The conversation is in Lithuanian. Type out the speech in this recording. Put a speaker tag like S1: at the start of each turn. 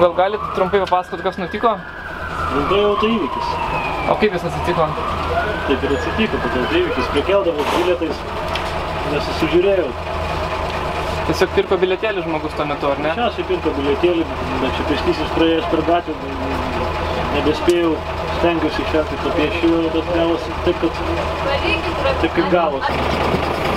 S1: Gal galite trumpai papasakoti, kas nutiko?
S2: Nu, trumpai autoįvykis.
S1: O kaip jis atsitiko?
S2: Taip ir atsitiko, kad autoįvykis prekiaudavo bilietais, nesusižiūrėjau.
S1: Tiesiog pirko bilietėlį žmogus tuo metu, ar ne?
S2: Šiausiai pirko bilietėlį, bet čia pėstysis praėjęs per gatvę, tai nebespėjau, stengiuosi išvengti to pėsčiojo, bet gavosi taip, kad taip kaip gavosi.